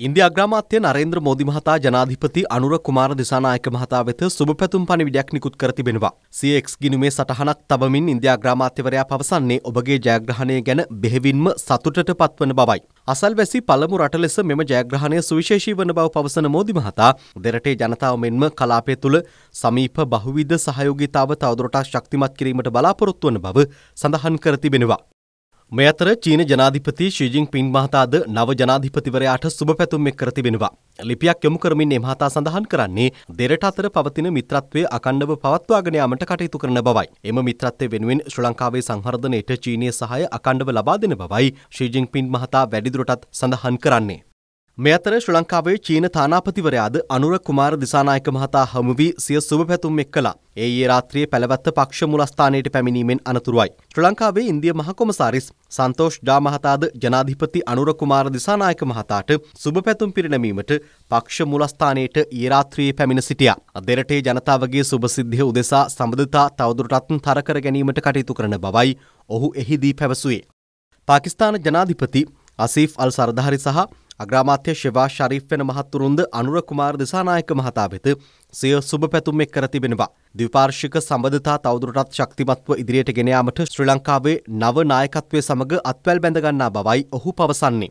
ඉන්දිය අග්‍රාමාත්‍ය නරේන්ද්‍ර මෝදි මහතා ජනාධිපති අනුර කුමාර දිසානායක මහතා වෙත සුබ පැතුම් පණිවිඩයක් නිකුත් කර තිබෙනවා. CX ගිණුමේ සටහනක් තබමින් ඉන්දියා අග්‍රාමාත්‍යවරයා පවසන්නේ ඔබගේ ජයග්‍රහණය ගැන බෙහෙවින්ම සතුටට පත්වන බවයි. අසල්වැසි පළමු රට ලෙස මෙම ජයග්‍රහණය සුවිශේෂී වන බව පවසන මෝදි මහතා දෙරටේ ජනතාව මෙන්ම කලාපය තුළ සමීප බහුවිධ සහයෝගිතාව තවදුරටත් ශක්තිමත් කිරීමට බලාපොරොත්තු වන බව සඳහන් කර තිබෙනවා. මේ අතර චීන ජනාධිපති ශීජිං පින් මහතාද නව ජනාධිපතිවරයාට සුබ පැතුම් එක් කර තිබෙනවා. ලිපියක් යොමු කරමින් මේ මහතා සඳහන් කරන්නේ දෙරට අතර පවතින මිත්‍රත්වය අකණ්ඩව පවත්වාගෙන යාමට කටයුතු කරන බවයි. එම මිත්‍රත්වය වෙනුවෙන් ශ්‍රී ලංකාවේ සංවර්ධනයට චීනීය සහාය අකණ්ඩව ලබා දෙන බවයි ශීජිං පින් මහතා වැඩිදුරටත් සඳහන් කරන්නේ. මේ අතර ශ්‍රී ලංකාවේ චීන තානාපතිවරයාද අනුර කුමාර දිසානායක මහතා හමු වී සිය සුබ පැතුම් එක් කළා. ඒ ඊයේ රාත්‍රියේ පැලවත්ත පක්ෂ මුලස්ථානයට පැමිණීමෙන් අනතුරුවයි. ශ්‍රී ලංකාවේ ඉන්දිය මහ කොමසාරිස් සන්තෝෂ් ඩා මහතාද ජනාධිපති අනුර කුමාර දිසානායක මහතාට සුබ පැතුම් පිරිනැමීමට පක්ෂ මුලස්ථානයට ඊයේ රාත්‍රියේ පැමිණ සිටියා. දෙරටේ ජනතාවගේ සුබ සිද්ධිය උදෙසා සම්බන්ධතා තවදුරටත් තර කර ගැනීමට කටයුතු කරන බවයි ඔහු එහිදී පැවසුවේ. පාකිස්තාන ජනාධිපති අසීෆ් අල් සරධහරි සහ අග්‍රාමාත්‍ය ශෙවා ශරීෆ් වෙන මහත්තුරුන්ද අනුර කුමාර දිසානායක මහතා වෙත සිය සුබ පැතුම් එක් කර තිබෙනවා. ද්විපාර්ශ්වික සම්බන්ධතා තවදුරටත් ශක්තිමත්ව ඉදිරියට ගෙන යාමට ශ්‍රී ලංකාවේ නව නායකත්වය සමග අත්වැල් බැඳ ගන්නා බවයි ඔහු පවසන්නේ.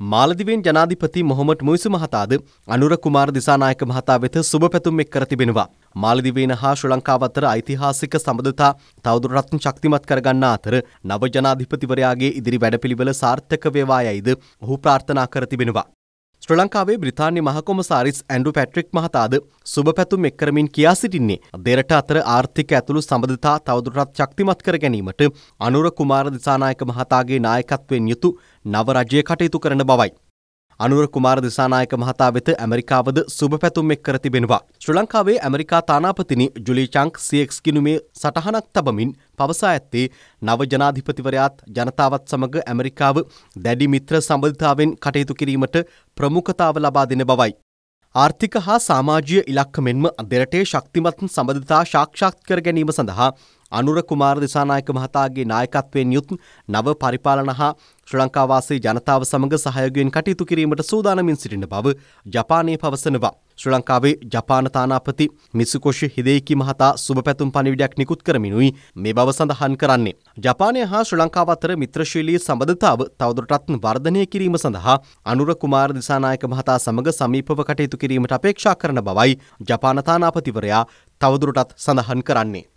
මාලදිවෙන් ජනාධිපති මොහොමට මුයිසු මහතාද අනුර කුමාර දිසානායක මහතා වෙත සුබ පැතුම් එක් කර තිබෙනවා. මාලදිවයින හා ශ්‍රී ලංකාව අතර ඓතිහාසික සම්බන්ධතා තවදුරටත් ශක්තිමත් කරගන්නා අතර නව ජනාධිපතිවරයාගේ ඉදිරි වැඩපිළිවෙල සාර්ථක වේවා යයිද ඔහු ප්‍රාර්ථනා කර තිබෙනවා. ශ්‍ර ලංකාවේ බ්‍රතාානය මහකොමසාරිස් ඇන්ඩු පැට්‍රික් මහතාද සුබ පැතුම් එක්කරමින් කියා සිටින්නේ. දෙරට අතර ආර්ථික ඇතුළු සබඳතා තවදුරටත් ශක්තිමත් කර ගැනීමට අනුර කුමාර දිසානායක මහතාගේ නායකත්වයෙන් යුතු නව රජය කටයුතු කරන බවයි. අනුර කුමාර දිසානායක මහතා වෙත ඇමරිකාවද සුබ පැතුම් එක් කර තිබෙනවා. ශ්‍ර ලංකාවේ ඇමරිකා තානාපතිනි ජුලි චංක් සියක්ස් ගිනුමේ සටහනක් තබමින් පවසා ඇත්තේ නව ජනාධිපතිවරයාත් ජනතාවත් සමඟ ඇමරිකාව දැඩි මිත්‍ර සම්බධතාවෙන් කටයුතු කිරීමට ප්‍රමුඛතාව ලබා දෙන බවයි. ආර්ථික හා සාමාජීය ඉලක්ක මෙන්ම දෙරටේ ශක්තිමත් සබඳතා ශාක්ෂාත් කර ගැනීම සඳහා අනුර කුමාර දිසානායක මහතාගේ නායකත්වයෙන් යුත් නව පරිපාලන හා ශ්‍ර ලංකාවාසී ජනතාව සමඟ සහයෝගයෙන් කටයුතු කිරීමට සූදානමින් සිටින බව ජපානය පවසනවා. ශ්‍ර ලංකාවේ ජපාන තානාපති මිසුකොෂ හිදේකි මහතා සුබ පැතුම් පණිවිඩයක් නිකුත් කරමිනුයි මේ බව සඳහන් කරන්නේ. ජපානය හා ශ්‍ර ලංකාව අතර මිත්‍රශීලී සබඳතාව තවදුරටත් වර්ධනය කිරීම සඳහා අනුර කුමාර දිසානායක මහතා සමඟ සමීපව කටයුතු කිරීමට අපේක්ෂා කරන බවයි ජපාන තානාපතිවරයා තවදුරටත් සඳහන් කරන්නේ.